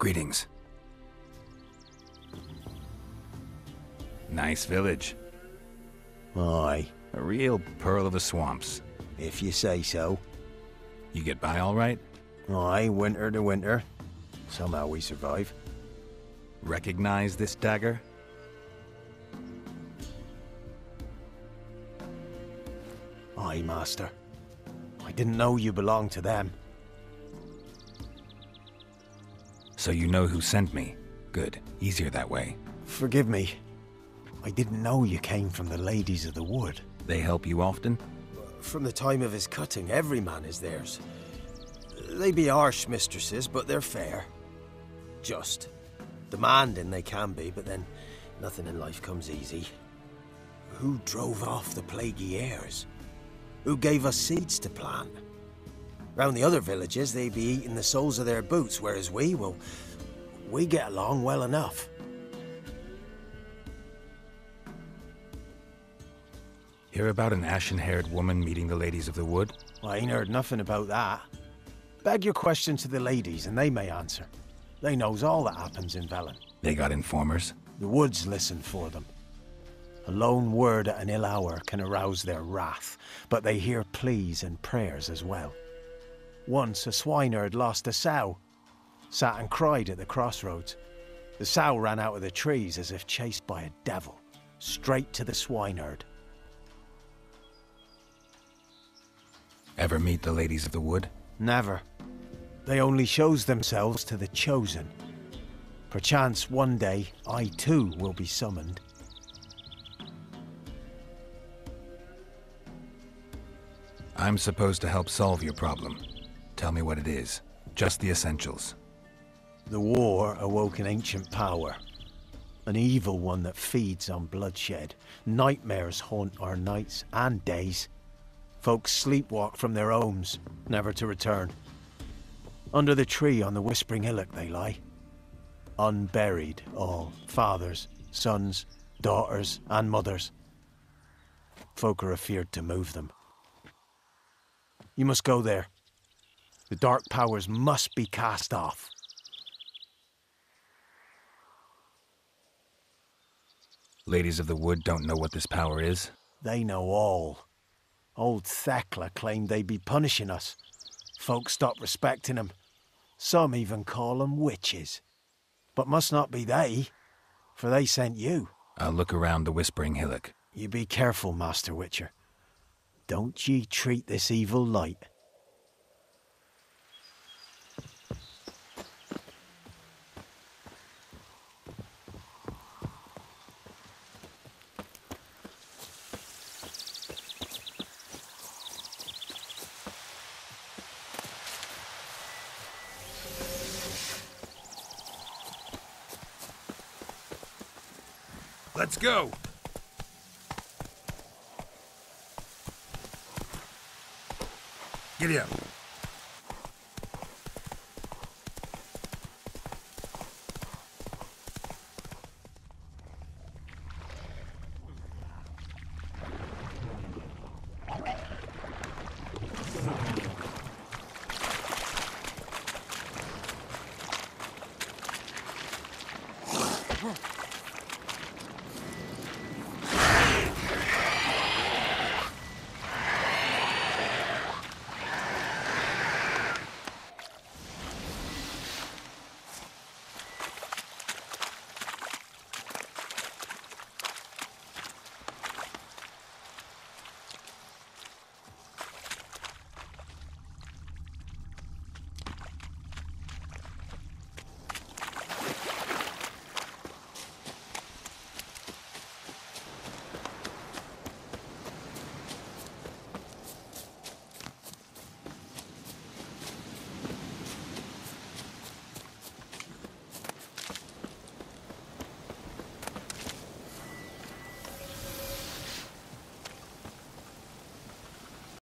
Greetings. Nice village. Aye, A real pearl of the swamps. if you say so. You get by all right? Aye, winter to winter. Somehow we survive. Recognize this dagger? Aye, master. I didn't know you belonged to them. So you know who sent me. Good. Easier that way. Forgive me. I didn't know you came from the Ladies of the Wood. They help you often? From the time of his cutting, every man is theirs. They be harsh mistresses, but they're fair. Just. Demanding they can be, but then nothing in life comes easy. Who drove off the plaguey heirs? Who gave us seeds to plant? Round the other villages, they be eating the soles of their boots, whereas we, well, we get along well enough. Hear about an ashen-haired woman meeting the ladies of the wood? I ain't heard nothing about that. Beg your question to the ladies, and they may answer. They knows all that happens in Velen. They got informers? The woods listen for them. A lone word at an ill hour can arouse their wrath, but they hear pleas and prayers as well. Once a swineherd lost a sow, sat and cried at the crossroads. The sow ran out of the trees as if chased by a devil, straight to the swineherd. Ever meet the ladies of the wood? Never. They only shows themselves to the chosen. Perchance one day I too will be summoned. I'm supposed to help solve your problem. Tell me what it is. Just the essentials. The war awoke an ancient power. An evil one that feeds on bloodshed. Nightmares haunt our nights and days. Folks sleepwalk from their homes, never to return. Under the tree on the Whispering Hillock they lie. Unburied, all fathers, sons, daughters, and mothers. Folk are afeard to move them. You must go there. The dark powers must be cast off. Ladies of the wood don't know what this power is? They know all. Old Thekla claimed they'd be punishing us. Folk stopped respecting 'em. Some even call 'em witches. But must not be they, for they sent you. I'll look around the Whispering Hillock. You be careful, Master Witcher. Don't ye treat this evil light. Let's go! Giddy up.